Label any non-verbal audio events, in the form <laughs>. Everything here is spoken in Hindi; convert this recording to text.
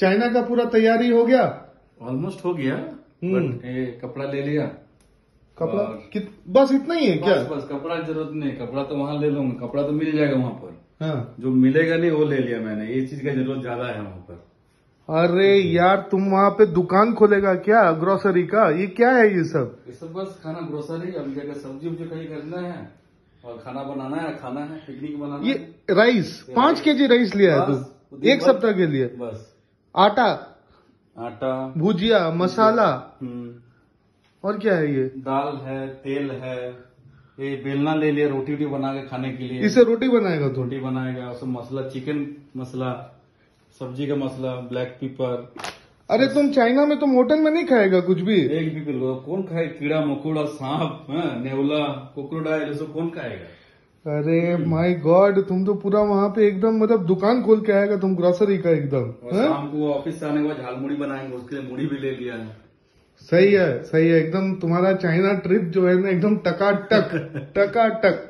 चाइना का पूरा तैयारी हो गया? ऑलमोस्ट हो गया हम्म। बट ये कपड़ा ले लिया। कपड़ा कित, बस इतना ही है क्या? बस बस कपड़ा ज़रूरत नहीं कपड़ा तो वहाँ ले लूँगा कपड़ा तो मिल जाएगा वहाँ पर। हाँ। जो मिलेगा नहीं वो ले लिया मैंने ये चीज़ का ज़रूरत ज़्यादा है वहाँ पर। अरे यार तुम वहाँ पे दुकान खोलेगा क्या ग्रोसरी का? ये क्या है ये सब? ये सब बस खाना ग्रोसरी अब जगह सब्ज़ी उब्जी कहीं खरीदना है और खाना बनाना है खाना है पिकनिक बनाना ये राइस पाँच के जी राइस लिया है तू एक सप्ताह के लिए। बस। आटा आटा भुजिया मसाला। हम्म, और क्या है ये? दाल है तेल है ये बेलना ले लिया रोटी वोटी बना के खाने के लिए। इसे रोटी बनाएगा तू? रोटी बनाएगा उसमें मसाला चिकन मसाला सब्ज़ी का मसाला ब्लैक पेपर अरे तुम चाइना में तुम होटल में नहीं खाएगा कुछ भी? एक भी कौन खाए? कीड़ा मकोड़ा सांप नेवला कोक्रोडाइल ये सब कौन खाएगा? अरे माय गॉड तुम तो पूरा वहाँ पे एकदम मतलब दुकान खोल के आएगा तुम ग्रोसरी का एकदम हाँ? शाम को ऑफ़िस से आने के बाद झालमुड़ी बनाएँगे उसके लिए मुड़ी भी ले लिया है सही है सही है एकदम तुम्हारा चाइना ट्रिप जो है ना एकदम टका टक टकाटक <laughs> टकाटक